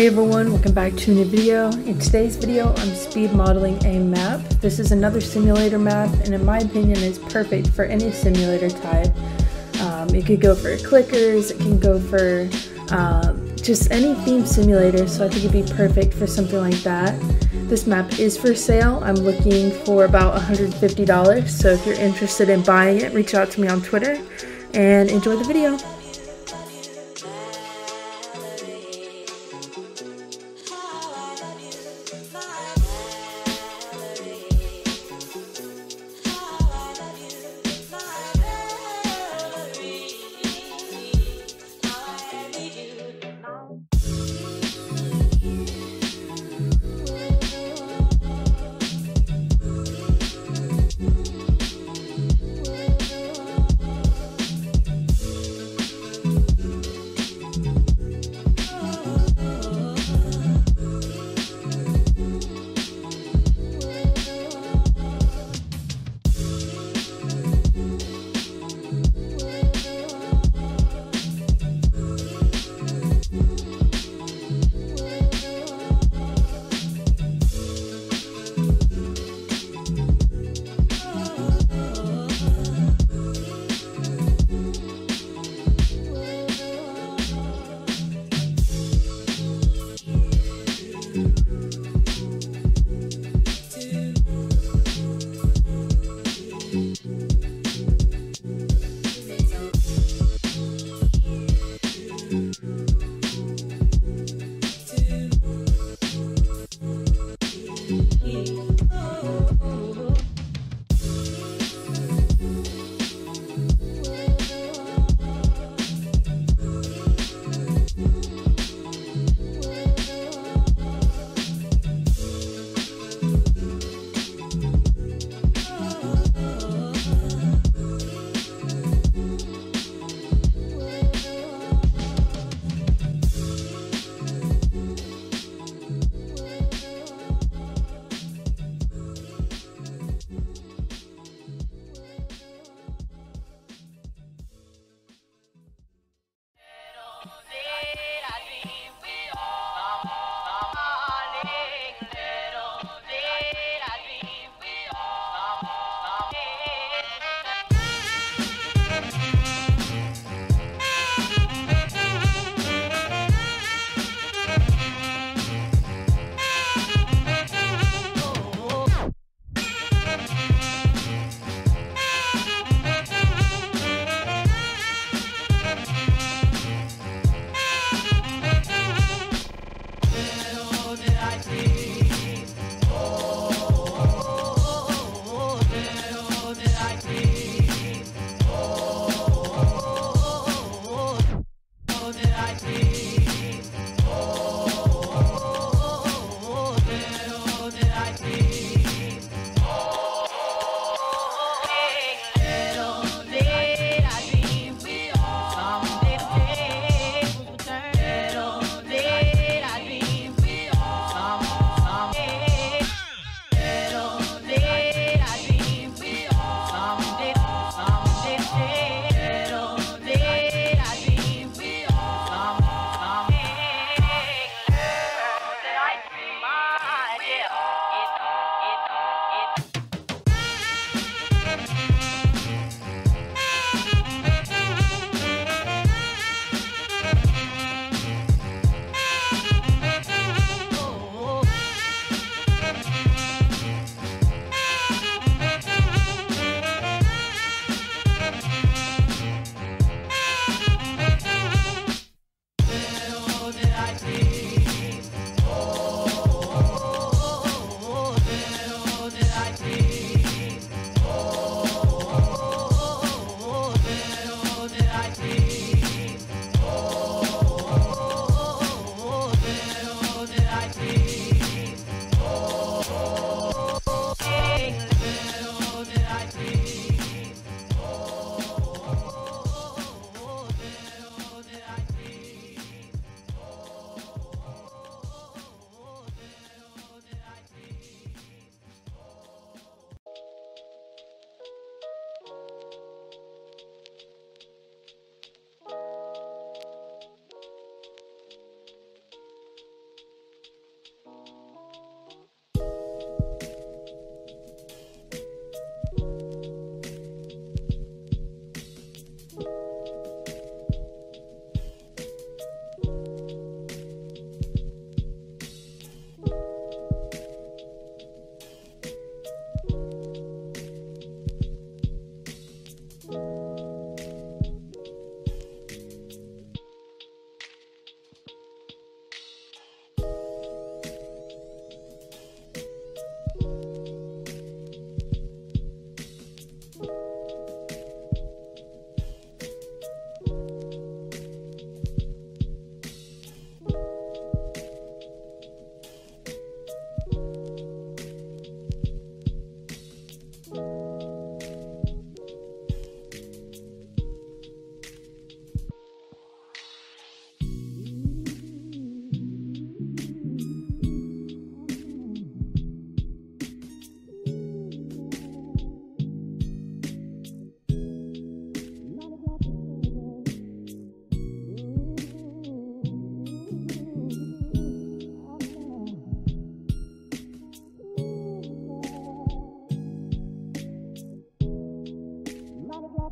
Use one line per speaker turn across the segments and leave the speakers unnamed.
Hey everyone, welcome back to a new video. In today's video, I'm speed modeling a map. This is another simulator map, and in my opinion is perfect for any simulator type. Um, it could go for clickers, it can go for um, just any theme simulator, so I think it'd be perfect for something like that. This map is for sale. I'm looking for about $150, so if you're interested in buying it, reach out to me on Twitter, and enjoy the video.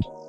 Thank you.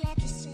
Glad to see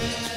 Yeah.